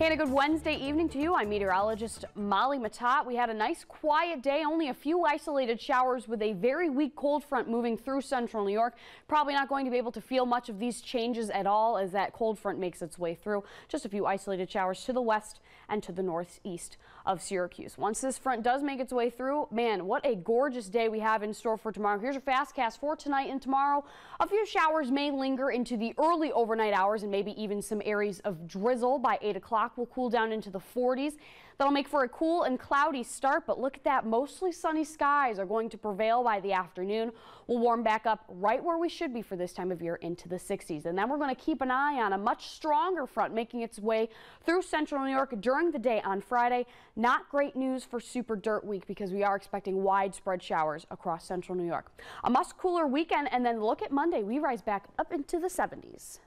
And a good Wednesday evening to you. I'm meteorologist Molly Matott. We had a nice quiet day, only a few isolated showers with a very weak cold front moving through central New York. Probably not going to be able to feel much of these changes at all as that cold front makes its way through. Just a few isolated showers to the west and to the northeast of Syracuse. Once this front does make its way through, man, what a gorgeous day we have in store for tomorrow. Here's your fast cast for tonight and tomorrow. A few showers may linger into the early overnight hours and maybe even some areas of drizzle by 8 o'clock will cool down into the 40s. That'll make for a cool and cloudy start, but look at that. Mostly sunny skies are going to prevail by the afternoon. We'll warm back up right where we should be for this time of year into the 60s. And then we're going to keep an eye on a much stronger front making its way through central New York during the day on Friday. Not great news for Super Dirt Week because we are expecting widespread showers across central New York. A much cooler weekend and then look at Monday. We rise back up into the 70s.